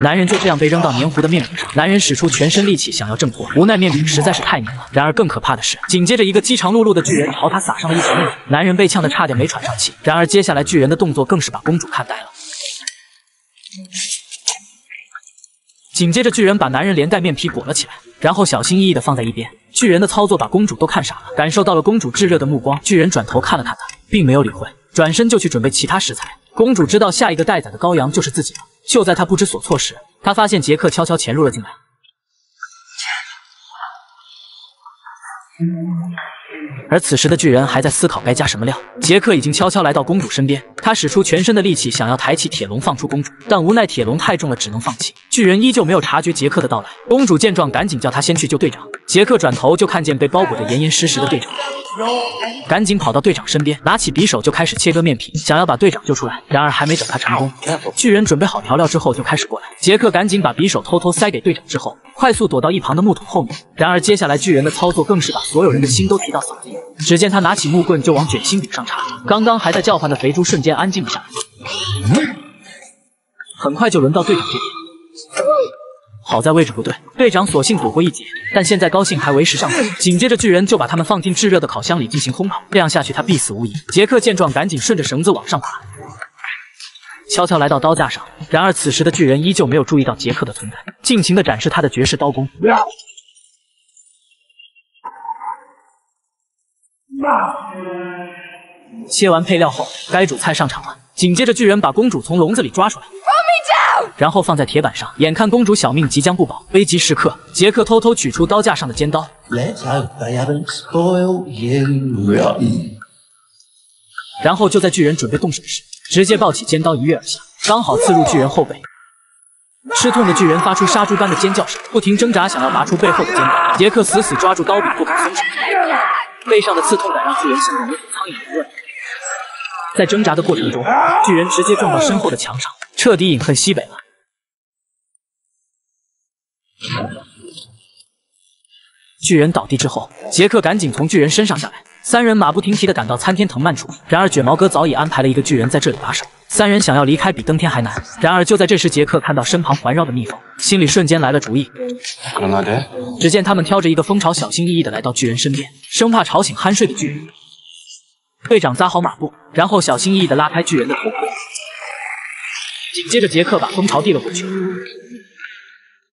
男人就这样被扔到黏糊的面饼上，男人使出全身力气想要挣脱，无奈面饼实在是太黏了。然而更可怕的是，紧接着一个饥肠辘辘的巨人朝他撒上了一层面粉，男人被呛得差点没喘上气。然而接下来巨人的动作更是把公主看呆了。紧接着巨人把男人连带面皮裹了起来，然后小心翼翼地放在一边。巨人的操作把公主都看傻了，感受到了公主炙热的目光，巨人转头看了看他，并没有理会，转身就去准备其他食材。公主知道下一个待宰的羔羊就是自己了。就在他不知所措时，他发现杰克悄悄潜入了进来。而此时的巨人还在思考该加什么料。杰克已经悄悄来到公主身边，他使出全身的力气想要抬起铁笼放出公主，但无奈铁笼太重了，只能放弃。巨人依旧没有察觉杰克的到来。公主见状，赶紧叫他先去救队长。杰克转头就看见被包裹得严严实实的队长。赶紧跑到队长身边，拿起匕首就开始切割面皮，想要把队长救出来。然而还没等他成功，巨人准备好调料之后就开始过来。杰克赶紧把匕首偷偷塞给队长之后，快速躲到一旁的木桶后面。然而接下来巨人的操作更是把所有人的心都提到嗓子眼。只见他拿起木棍就往卷心饼上插，刚刚还在叫唤的肥猪瞬间安静了下来。很快就轮到队长这边。好在位置不对，队长索性躲过一劫，但现在高兴还为时尚早。紧接着巨人就把他们放进炙热的烤箱里进行烘烤，这样下去他必死无疑。杰克见状，赶紧顺着绳子往上爬，悄悄来到刀架上。然而此时的巨人依旧没有注意到杰克的存在，尽情的展示他的绝世刀工。切完配料后，该主菜上场了。紧接着巨人把公主从笼子里抓出来。然后放在铁板上，眼看公主小命即将不保，危急时刻，杰克偷偷取出刀架上的尖刀，然后就在巨人准备动手时，直接抱起尖刀一跃而下，刚好刺入巨人后背。吃痛的巨人发出杀猪般的尖叫声，不停挣扎，想要拔出背后的尖刀。杰克死死抓住刀柄不肯松手，背上的刺痛感让巨人像一头苍蝇一样。在挣扎的过程中，巨人直接撞到身后的墙上，彻底饮恨西北了。巨人倒地之后，杰克赶紧从巨人身上下来，三人马不停蹄地赶到参天藤蔓处。然而卷毛哥早已安排了一个巨人在这里把守，三人想要离开比登天还难。然而就在这时，杰克看到身旁环绕的蜜蜂，心里瞬间来了主意。只见他们挑着一个蜂巢，小心翼翼地来到巨人身边，生怕吵醒酣睡的巨人。队长扎好马步，然后小心翼翼地拉开巨人的头盔。紧接着，杰克把蜂巢递了过去。